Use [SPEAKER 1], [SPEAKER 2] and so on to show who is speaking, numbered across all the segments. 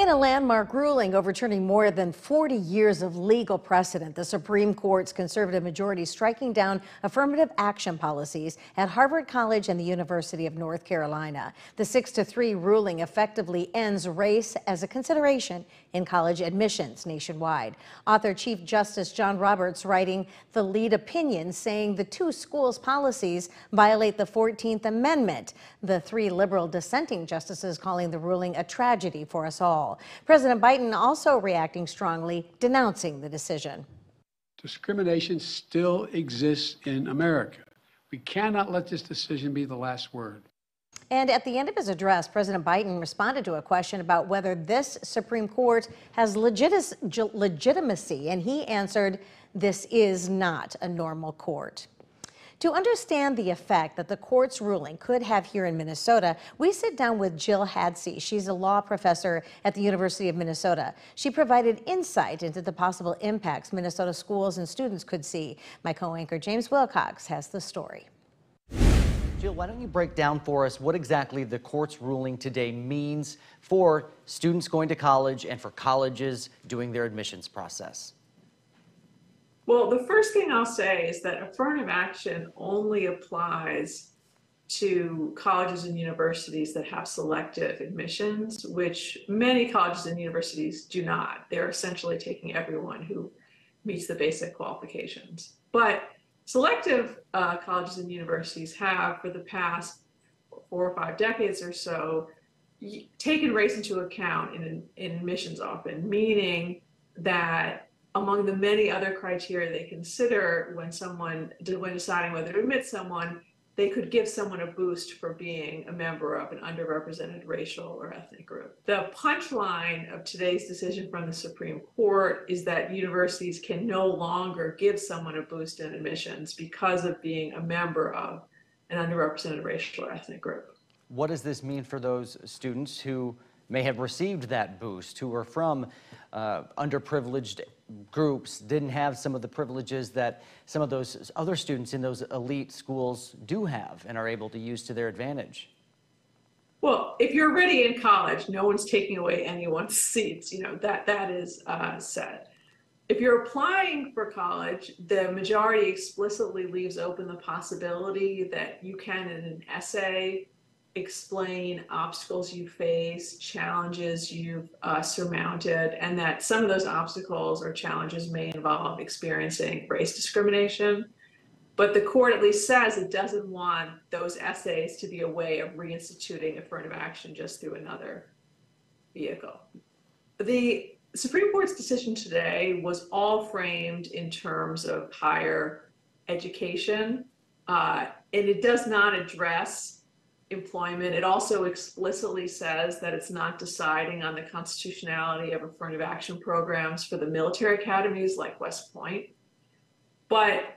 [SPEAKER 1] In a landmark ruling overturning more than 40 years of legal precedent, the Supreme Court's conservative majority striking down affirmative action policies at Harvard College and the University of North Carolina. The 6 to 3 ruling effectively ends race as a consideration in college admissions nationwide. Author Chief Justice John Roberts writing the lead opinion saying the two schools' policies violate the 14th Amendment. The three liberal dissenting justices calling the ruling a tragedy for us all. President Biden also reacting strongly, denouncing the decision.
[SPEAKER 2] Discrimination still exists in America. We cannot let this decision be the last word.
[SPEAKER 1] And at the end of his address, President Biden responded to a question about whether this Supreme Court has legitimacy, and he answered, This is not a normal court. To understand the effect that the court's ruling could have here in Minnesota, we sit down with Jill Hasday. She's a law professor at the University of Minnesota. She provided insight into the possible impacts Minnesota schools and students could see. My co-anchor James Wilcox has the story.
[SPEAKER 3] Jill, why don't you break down for us what exactly the court's ruling today means for students going to college and for colleges doing their admissions process?
[SPEAKER 4] Well, the first thing I'll say is that affirmative action only applies to colleges and universities that have selective admissions, which many colleges and universities do not. They're essentially taking everyone who meets the basic qualifications. But selective uh, colleges and universities have, for the past four or five decades or so, taken race into account in, in admissions often, meaning that among the many other criteria they consider when someone when deciding whether to admit someone they could give someone a boost for being a member of an underrepresented racial or ethnic group. The punchline of today's decision from the Supreme Court is that universities can no longer give someone a boost in admissions because of being a member of an underrepresented racial or ethnic group.
[SPEAKER 3] What does this mean for those students who may have received that boost, who are from uh, underprivileged groups, didn't have some of the privileges that some of those other students in those elite schools do have and are able to use to their advantage?
[SPEAKER 4] Well, if you're already in college, no one's taking away anyone's seats. You know that that is uh, said. If you're applying for college, the majority explicitly leaves open the possibility that you can, in an essay, explain obstacles you face, challenges you've uh, surmounted, and that some of those obstacles or challenges may involve experiencing race discrimination. But the court at least says it doesn't want those essays to be a way of reinstituting affirmative action just through another vehicle. The Supreme Court's decision today was all framed in terms of higher education, uh, and it does not address employment. It also explicitly says that it's not deciding on the constitutionality of affirmative action programs for the military academies like West Point. But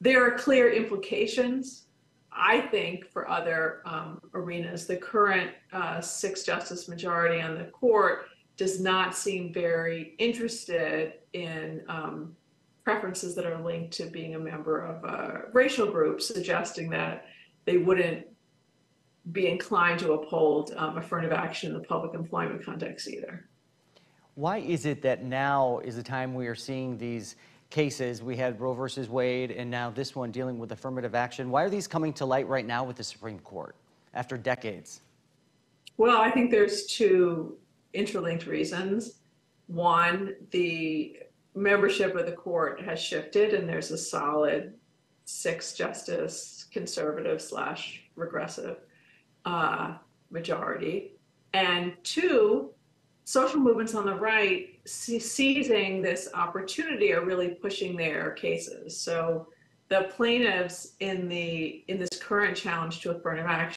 [SPEAKER 4] there are clear implications, I think, for other um, arenas. The current uh, six justice majority on the court does not seem very interested in um, preferences that are linked to being a member of a racial group, suggesting that they wouldn't be inclined to uphold um, affirmative action in the public employment context either.
[SPEAKER 3] Why is it that now is the time we are seeing these cases? We had Roe versus Wade and now this one dealing with affirmative action. Why are these coming to light right now with the Supreme Court after decades?
[SPEAKER 4] Well, I think there's two interlinked reasons. One, the membership of the court has shifted and there's a solid six justice conservative slash regressive uh, majority, and two, social movements on the right seizing this opportunity are really pushing their cases. So the plaintiffs in the in this current challenge to affirmative action